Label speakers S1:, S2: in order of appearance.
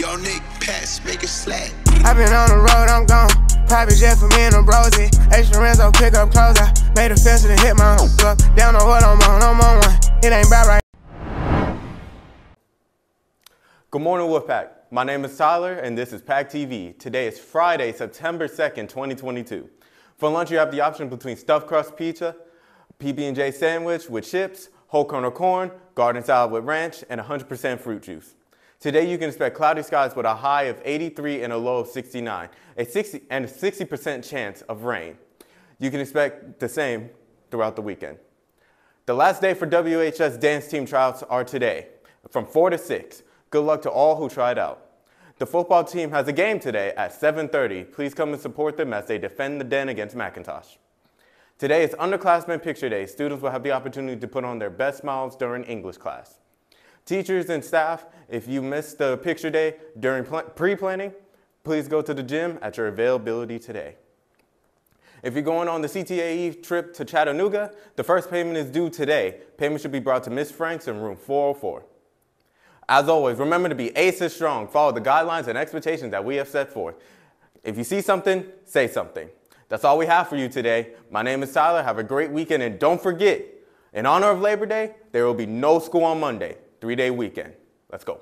S1: Young Nick, pass, make it slack.
S2: i been on the road, I'm gone. Private jet for me and the brosy. Extra Renzo, pick up clothes. I made a fence and hit my up. Down on what I'm on, I'm on one. It ain't bad right.
S3: Good morning, Wolfpack. My name is Tyler, and this is Pack TV. Today is Friday, September 2nd, 2022. For lunch, you have the option between stuffed crust pizza, PB&J sandwich with chips, whole kernel corn, garden salad with ranch, and 100% fruit juice. Today you can expect cloudy skies with a high of 83 and a low of 69, a 60 and a 60% chance of rain. You can expect the same throughout the weekend. The last day for WHS dance team tryouts are today, from 4 to 6. Good luck to all who tried out. The football team has a game today at 7.30. Please come and support them as they defend the den against McIntosh. Today is Underclassmen Picture Day. Students will have the opportunity to put on their best smiles during English class. Teachers and staff, if you missed the picture day during pre-planning, please go to the gym at your availability today. If you're going on the CTAE trip to Chattanooga, the first payment is due today. Payment should be brought to Ms. Franks in room 404. As always, remember to be ACES strong. Follow the guidelines and expectations that we have set forth. If you see something, say something. That's all we have for you today. My name is Tyler. Have a great weekend. And don't forget, in honor of Labor Day, there will be no school on Monday three day weekend. Let's go.